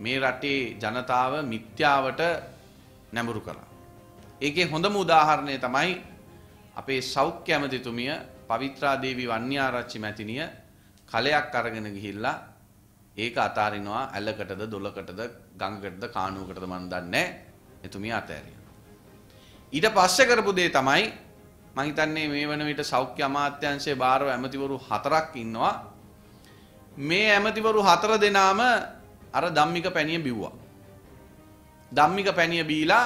මේ රටේ ජනතාව මිත්‍යාවට නැඹුරු කරා. ඒකේ හොඳම උදාහරණය තමයි අපේ සෞඛ්‍ය ඇමතිතුමිය පවිත්‍රා දේවී වන්‍යාරච්චි මැතිනිය කලයක් අරගෙන ගිහිල්ලා ඒක අතාරිනවා ඇලකටද දොලකටද ගඟකටද කානුවකටද මන් දන්නේ එතුමිය අතෑරියා. ඊට පස්සේ කරපු දේ තමයි මම හිතන්නේ මේ වන විට සෞඛ්‍ය අමාත්‍යාංශයේ බාරව ඇමතිවරු හතරක් ඉන්නවා. මේ ඇමතිවරු හතර දෙනාම අර ධම්මික පැණිය බිව්වා. ධම්මික පැණිය බීලා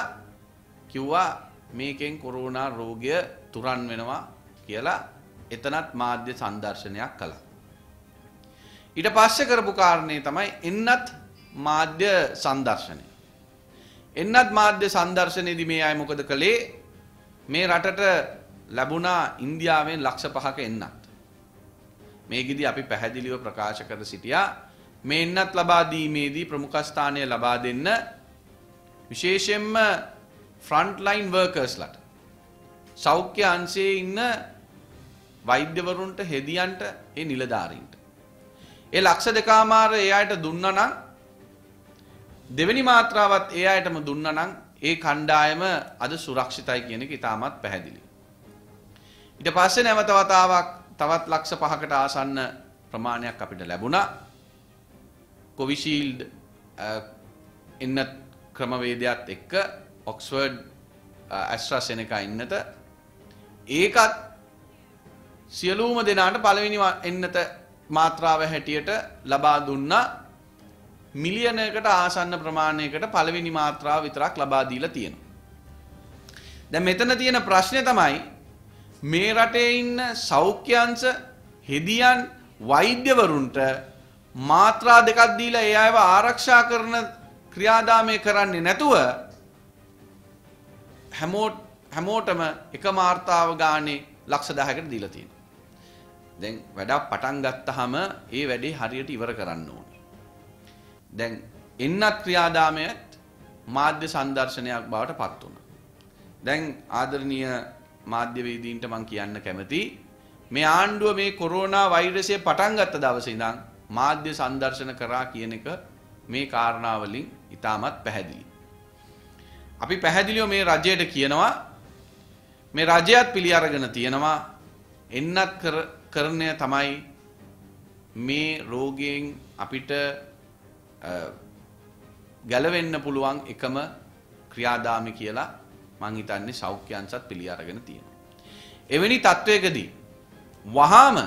කිව්වා මේකෙන් කොරෝනා රෝගය තුරන් වෙනවා කියලා එතනත් මාධ්‍ය සංදර්ශනයක් කළා. ඊට පස්සේ කරපු කාරණේ තමයි එන්නත් මාධ්‍ය සංදර්ශනය. එන්නත් මාධ්‍ය සංදර්ශනයේදී මේ අය මොකද කළේ? මේ රටට ලැබුණා ඉන්දියාවෙන් ලක්ෂ පහක එන්නත්. මේකෙදි අපි පැහැදිලිව ප්‍රකාශ කර සිටියා මේ එන්නත් ලබා දීමේදී ප්‍රමුඛ ස්ථානය ලබා දෙන්න විශේෂයෙන්ම ෆ්‍රන්ට් ලයින් වර්කර්ස්ලට සෞඛ්‍ය අංශයේ ඉන්න වෛද්‍යවරුන්ට හෙදියන්ට ඒ නිලධාරීන්ට. ඒ ලක්ෂ දෙකාමාර ඒ අයට දුන්නනම් දෙවැනි මාත්‍රාවත් ඒ අයටම දුන්නනම් ඒ කණ්ඩායම අද සුරක්ෂිතයි කියන එක ඉතාමත් පැහැදිලි. ඊට පස්සේ නැවත වතාවක් තවත් ලක්ෂ පහකට ආසන්න ප්‍රමාණයක් අපිට ලැබුණා. කොවිෂීල්ඩ් uh, එන්න ක්‍රමවේදයක් එක්ක ඔක්ස්වර්ඩ් uh, ඇස්ට්‍රාසෙනකා ඉන්නත ඒකත් සියලූම දෙනාට පළවෙනි එන්නත මාත්‍රාව හැටියට ලබා දුන්නා මිලියනකට ආසන්න ප්‍රමාණයකට පළවෙනි මාත්‍රාව විතරක් ලබා දීලා තියෙනවා. දැන් මෙතන තියෙන ප්‍රශ්නේ තමයි මේ රටේ ඉන්න සෞඛ්‍යංශ හෙදියන් වෛද්‍යවරුන්ට මාත්‍රා දෙකක් දීලා ඒ අයව ආරක්ෂා කරන ක්‍රියාදාමය කරන්නේ නැතුව හැමෝට හැමෝටම එක මාර්තාව ගානේ ලක්ෂ 10කට දීලා තියෙනවා. දැන් වැඩක් පටන් ගත්තාම ඒ වැඩේ හරියට ඉවර කරන්න ඕනේ. දැන් එන්නත් ක්‍රියාදාමයත් මාධ්‍ය සංදර්ශනයක් බවට පත් වුණා. දැන් ආදරණීය මාධ්‍යවේදීන්ට මම කියන්න කැමති මේ ආණ්ඩුව මේ කොරෝනා වෛරසය පටන් ගත්ත දවසේ ඉඳන් මාධ්‍ය සංදර්ශන කරා කියන එක මේ කාරණාවලින් ඉතාමත් පැහැදිලි. අපි පැහැදිලිව මේ රජයට කියනවා මේ රජයත් පිළි අරගෙන තියෙනවා එන්නත් කරණය තමයි මේ රෝගයෙන් අපිට ගැලවෙන්න පුළුවන් එකම ක්‍රියාදාමි කියලා මං හිතන්නේ සෞඛ්‍යංශත් පිළි අරගෙන තියෙනවා. එවැනි තත්වයකදී වහාම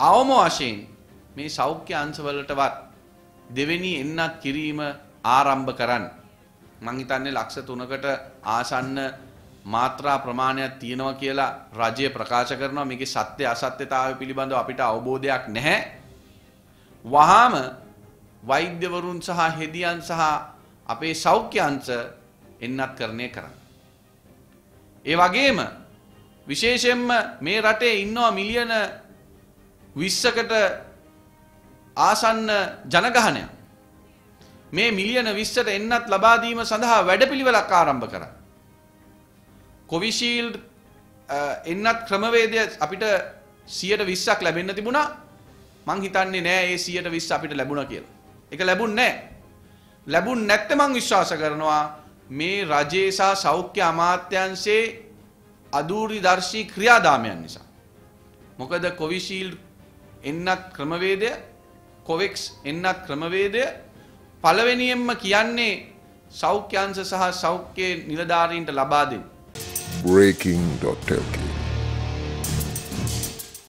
අවම වශයෙන් මේ සෞඛ්‍ය අංශවලටවත් දෙවෙනි එන්නත් කිරීම ආරම්භ කරන්න. මං හිතන්නේ ලක්ෂ 3කට ආසන්න මාත්‍රා ප්‍රමාණයක් තියෙනවා කියලා රජය ප්‍රකාශ කරනවා මේකේ සත්‍ය අසත්‍යතාවය පිළිබඳව අපිට අවබෝධයක් නැහැ. වහාම වෛද්‍යවරුන් සහ හෙදියන් සහ අපේ සෞඛ්‍ය අංශ එන්නත් කරණය කරන්න. ඒ වගේම විශේෂයෙන්ම මේ රටේ ඉන්නවා මිලියන 20කට ආසන්න ජනගහනයක්. මේ මිලියන 20ට එන්නත් ලබා දීම සඳහා වැඩපිළිවෙලක් ආරම්භ කරා. කොවිෂීල්ඩ් එන්නත් ක්‍රමවේදය අපිට 120ක් ලැබෙන්න තිබුණා. මං හිතන්නේ නෑ ඒ 120 අපිට ලැබුණා කියලා. ඒක ලැබුණේ නෑ. ලැබුණ නැත්නම් මං විශ්වාස කරනවා මේ රජයේ සහ සෞඛ්‍ය අමාත්‍යංශයේ අදූරිදර්ශී ක්‍රියාදාමයන් නිසා. මොකද කොවිෂීල්ඩ් එන්නත් ක්‍රමවේදය කොවෙක්ස් එන්නත් ක්‍රමවේදය පළවෙනියෙන්ම කියන්නේ සෞඛ්‍යංශ සහ සෞඛ්‍ය නිලධාරීන්ට ලබා දෙන්න. breaking.lk